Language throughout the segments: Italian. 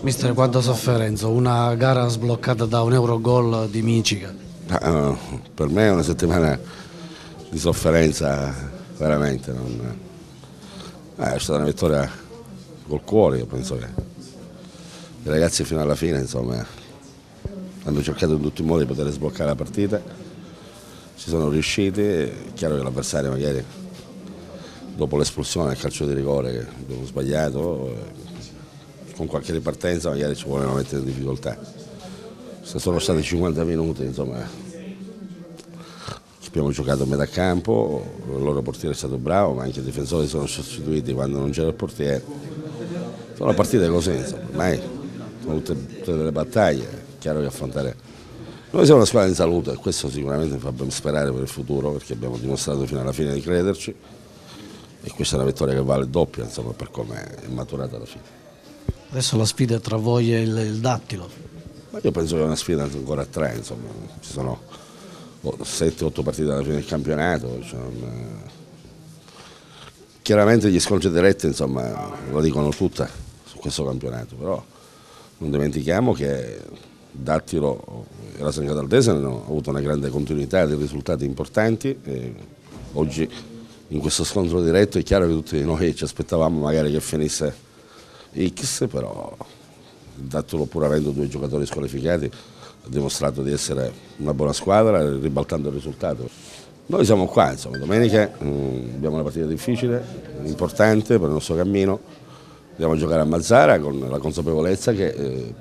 Mister, quanta sofferenza, una gara sbloccata da un Eurogol di Micica. Ah, per me è una settimana di sofferenza, veramente. Non... Eh, è stata una vittoria col cuore, io penso che i ragazzi fino alla fine insomma, hanno cercato in tutti i modi di poter sbloccare la partita, ci sono riusciti, è chiaro che l'avversario magari dopo l'espulsione del calcio di rigore abbiamo sbagliato con qualche ripartenza magari ci volevano mettere in difficoltà. Se sono stati 50 minuti, insomma, abbiamo giocato a metà campo, il loro portiere è stato bravo, ma anche i difensori sono sostituiti quando non c'era il portiere. Sono partite così, insomma, ormai sono tutte, tutte delle battaglie, è chiaro che affrontare. Noi siamo una squadra in salute e questo sicuramente fa ben sperare per il futuro perché abbiamo dimostrato fino alla fine di crederci e questa è una vittoria che vale doppia insomma, per come è maturata alla fine. Adesso la sfida tra voi e il, il Dattilo. Ma io penso che è una sfida ancora a tre, insomma. ci sono 7-8 partite alla fine del campionato. Cioè, chiaramente gli scontri diretti insomma, lo dicono tutta su questo campionato, però non dimentichiamo che Dattilo e la San Cataldese hanno avuto una grande continuità di risultati importanti. oggi in questo scontro diretto è chiaro che tutti noi ci aspettavamo magari che finisse X, però Dattolo pur avendo due giocatori squalificati ha dimostrato di essere una buona squadra ribaltando il risultato. Noi siamo qua, insomma, domenica mh, mm, abbiamo una partita difficile, importante per il nostro cammino, andiamo a giocare a Mazzara con la consapevolezza che eh,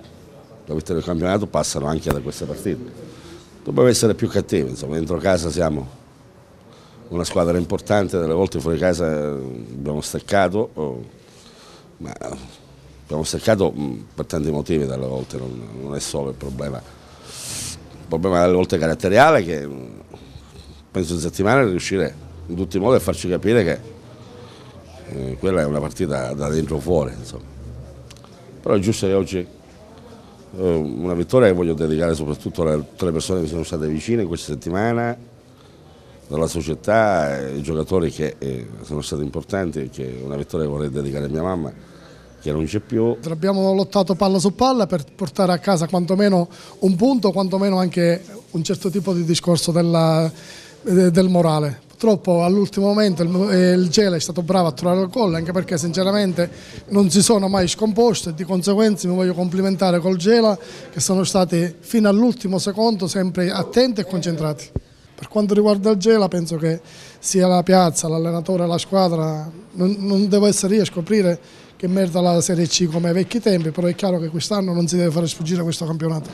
la vittoria del campionato passano anche da queste partite. Dobbiamo essere più cattivi, insomma, dentro casa siamo una squadra importante, delle volte fuori casa eh, abbiamo staccato, oh, ma abbiamo cercato mm, per tanti motivi dalle volte, non, non, è solo il problema. Il problema dalle volte caratteriale che mm, penso in settimana riuscire in tutti i modi a farci capire che eh, quella è una partita da dentro fuori. Insomma. Però è giusto che oggi eh, una vittoria che voglio dedicare soprattutto alle, tutte persone che sono state vicine in questa settimana, dalla società, ai giocatori che eh, sono stati importanti, che una vittoria che vorrei dedicare a mia mamma che non c'è più. Abbiamo lottato palla su palla per portare a casa quantomeno un punto, quantomeno anche un certo tipo di discorso della, eh, del morale. Purtroppo all'ultimo momento il, eh, il Gela è stato bravo a trovare il gol anche perché sinceramente non si sono mai scomposti e di conseguenza mi voglio complimentare col Gela che sono stati fino all'ultimo secondo sempre attenti e concentrati. Per quanto riguarda il Gela penso che sia la piazza, l'allenatore, la squadra, non, non devo essere io a scoprire che merita la Serie C come ai vecchi tempi, però è chiaro che quest'anno non si deve fare sfuggire questo campionato.